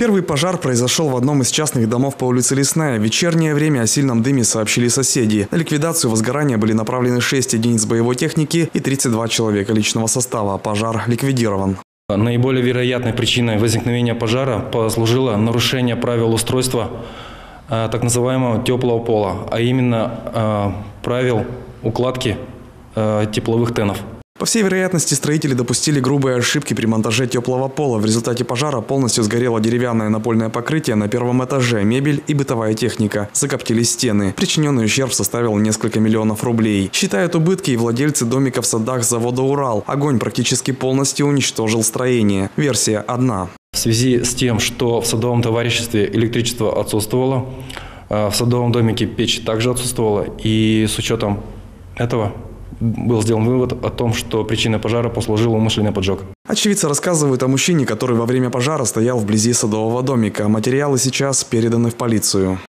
Первый пожар произошел в одном из частных домов по улице Лесная. В вечернее время о сильном дыме сообщили соседи. На ликвидацию возгорания были направлены 6 единиц боевой техники и 32 человека личного состава. Пожар ликвидирован. Наиболее вероятной причиной возникновения пожара послужило нарушение правил устройства э, так называемого теплого пола, а именно э, правил укладки э, тепловых тенов. По всей вероятности, строители допустили грубые ошибки при монтаже теплого пола. В результате пожара полностью сгорело деревянное напольное покрытие на первом этаже, мебель и бытовая техника. Закоптились стены. Причиненный ущерб составил несколько миллионов рублей. Считают убытки и владельцы домиков в садах завода «Урал». Огонь практически полностью уничтожил строение. Версия одна. В связи с тем, что в садовом товариществе электричество отсутствовало, э, в садовом домике печь также отсутствовала, и с учетом этого был сделан вывод о том, что причиной пожара послужил умышленный поджог. Очевидцы рассказывают о мужчине, который во время пожара стоял вблизи садового домика. Материалы сейчас переданы в полицию.